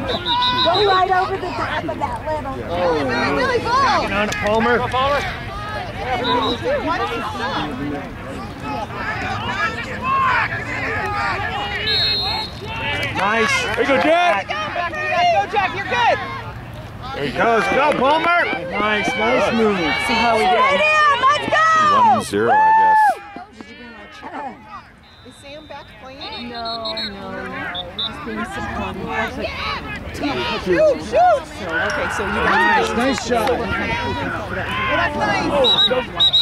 Go right over the top of that little. Oh, Billy, Billy, ball. Get on it, Palmer. Go, Palmer. Why does he stop? Nice. There you go, Jack. Go, Jack. You're good. There he goes. Go, Palmer. Nice, nice move. See how we did. Let's go! One zero, I guess. Is Sam back playing? No, no, no. Being supportive. I was like, Shoot, shoot. so, okay, so you Nice, guys. nice shot. Well, that's nice.